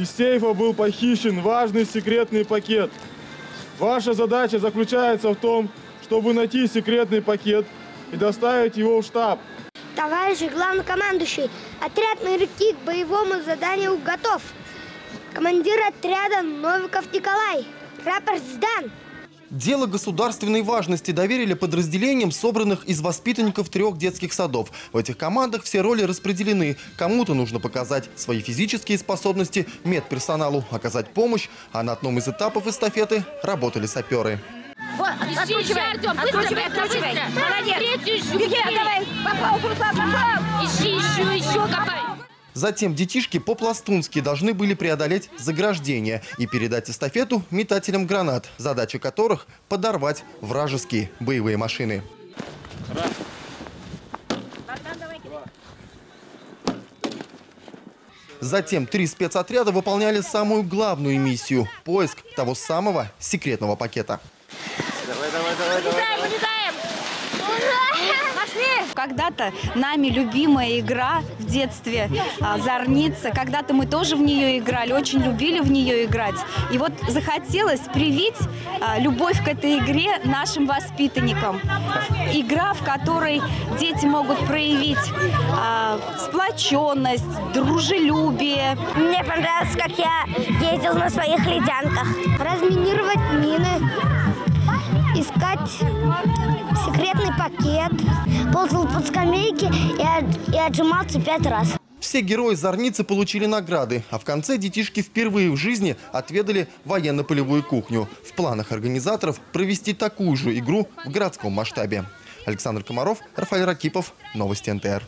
из сейфа был похищен важный секретный пакет. Ваша задача заключается в том, чтобы найти секретный пакет и доставить его в штаб. Товарищ главнокомандующий, отряд моряки к боевому заданию готов. Командир отряда Новиков Николай. Рапорт сдан. Дело государственной важности доверили подразделениям, собранных из воспитанников трех детских садов. В этих командах все роли распределены. Кому-то нужно показать свои физические способности, медперсоналу оказать помощь, а на одном из этапов эстафеты работали саперы. Вот, откручивай, Артем, откручивай, откручивай. Молодец. Беги, давай. Попал, Руслан, попал. Затем детишки по-пластунски должны были преодолеть заграждение и передать эстафету метателям гранат, задача которых – подорвать вражеские боевые машины. Затем три спецотряда выполняли самую главную миссию – поиск того самого секретного пакета. Давай, давай, давай, давай. Вылезаем, Когда-то нами любимая игра в детстве а, «Зорница». Когда-то мы тоже в нее играли, очень любили в нее играть. И вот захотелось привить а, любовь к этой игре нашим воспитанникам. Игра, в которой дети могут проявить а, сплоченность, дружелюбие. Мне понравилось, как я ездил на своих ледянках. Разминировать мины, искать секретный пакет, ползал под скамейки и, и отжимался пять раз. Все герои Зорницы получили награды, а в конце детишки впервые в жизни отведали военно-полевую кухню. В планах организаторов провести такую же игру в городском масштабе. Александр Комаров, Рафаэль Ракипов, Новости НТР.